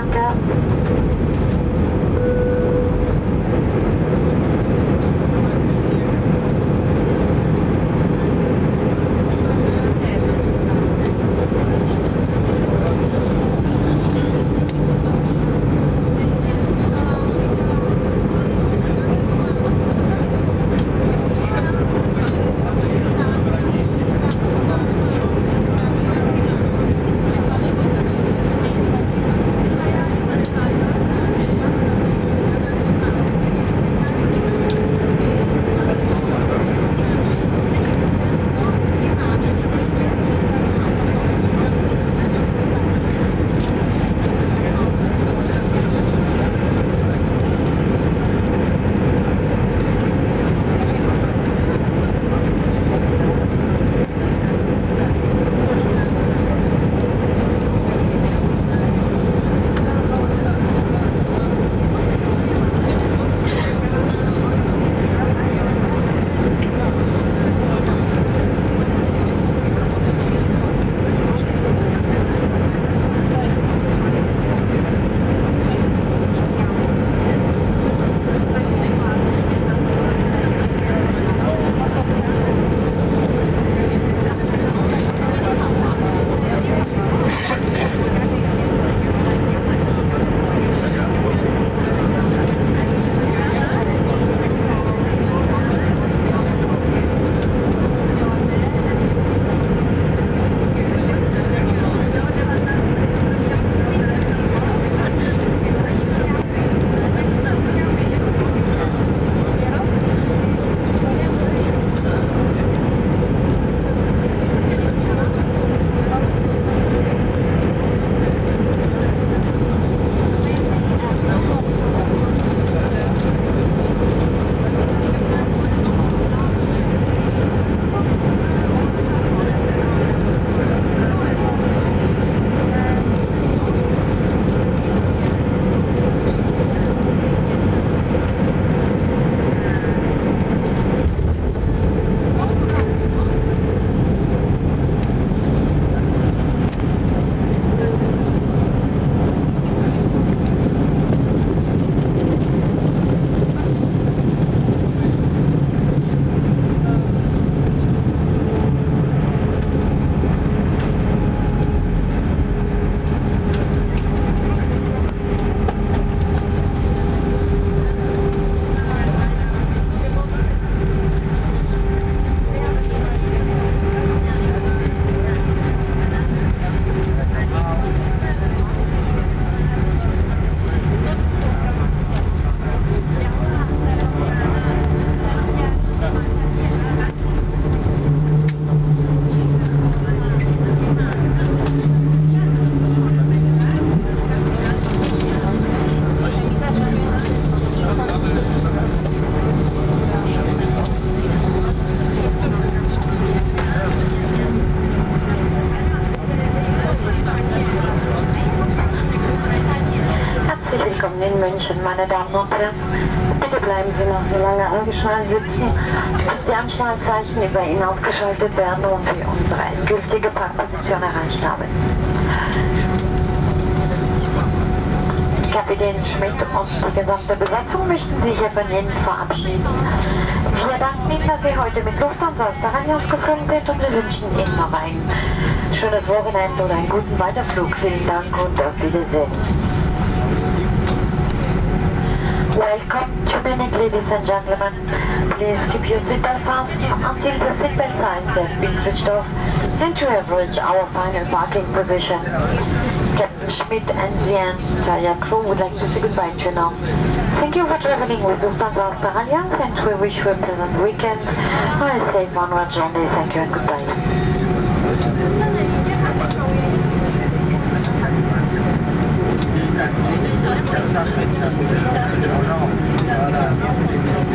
Uganda angeschnallt sitzen, die Anschnallzeichen über Ihnen ausgeschaltet werden und wir unsere endgültige Parkposition erreicht haben. Kapitän Schmidt und die gesamte Besatzung möchten sich hier von Ihnen verabschieden. Wir danken Ihnen, dass Sie heute mit Lufthansa aus Daranios geflogen sind und wir wünschen Ihnen noch ein schönes Wochenende oder einen guten Weiterflug. Vielen Dank und auf Wiedersehen. Welcome to Munich, ladies and gentlemen. Please keep your seatbelt fastened until the seatbelt signs have been switched off and to average our final parking position. Captain Schmidt and the entire crew would like to say goodbye to you now. Thank you for traveling with Lufthansa Australians and we wish you a pleasant weekend and a safe onward journey. Thank you and goodbye. 下水下水小绕完了别回去